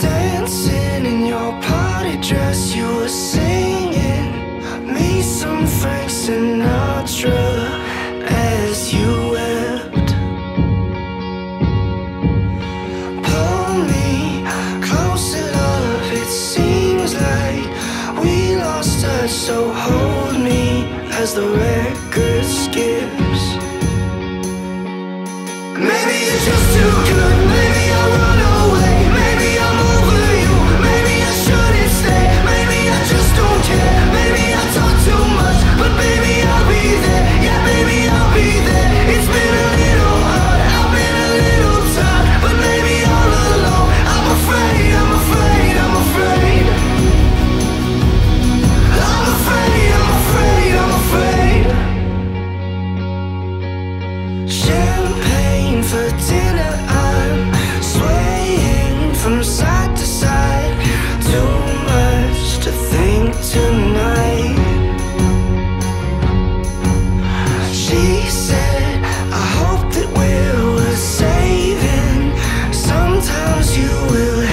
dancing in your party dress. You were singing me some Frank Sinatra As you wept. Pull me closer, love. It seems like we lost touch So hold me as the record skips. Maybe it's just too for dinner I'm swaying from side to side. Too much to think tonight. She said, I hope that we're saving. Sometimes you will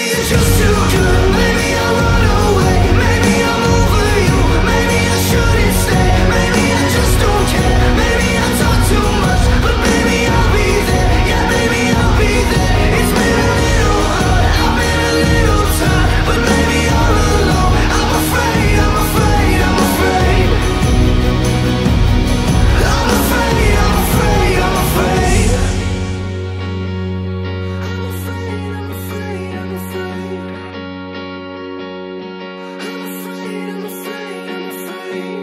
You. just Mary.